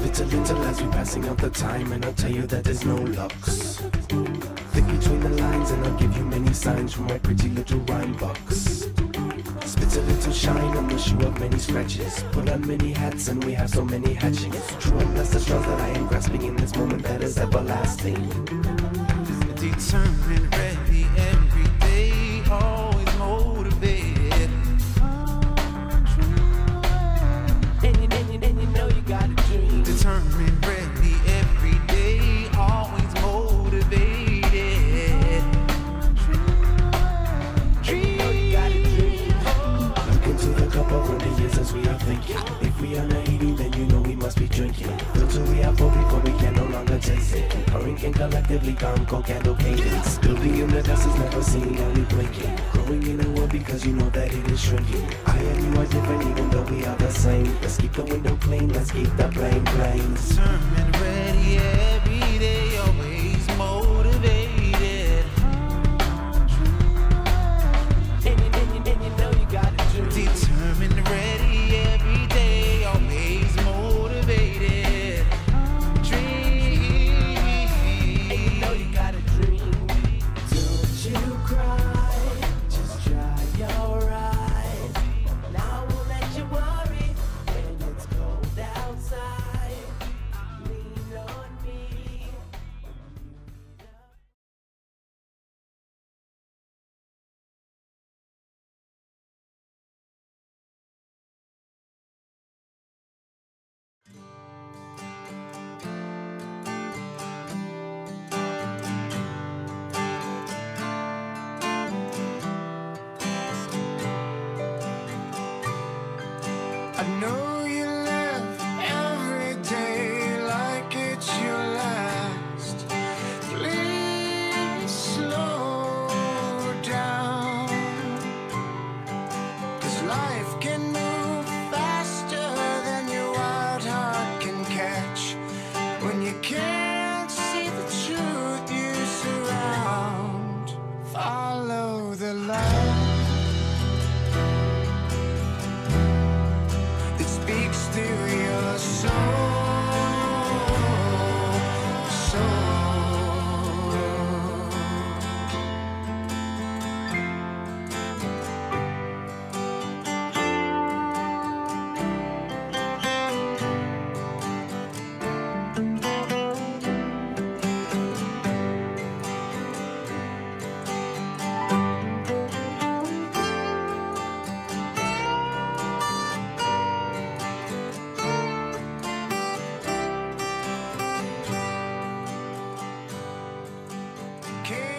Little, little as we're passing out the time, and I'll tell you that there's no locks. Think between the lines, and I'll give you many signs from my pretty little rhyme box. Spit a little shine on the shoe of many scratches. Put on many hats, and we have so many hatchings. True, and that's the straws that I am grasping in this moment that is everlasting. Determined, If we are not eating, then you know we must be drinking. Filter we have hope before we can no longer taste it. Can collectively calm candle cadence. Building in the dust is never seen, only blinking. Growing in the world because you know that it is shrinking. I and you are different even though we are the same. Let's keep the window clean, let's keep the blame planes. Determined, ready every can't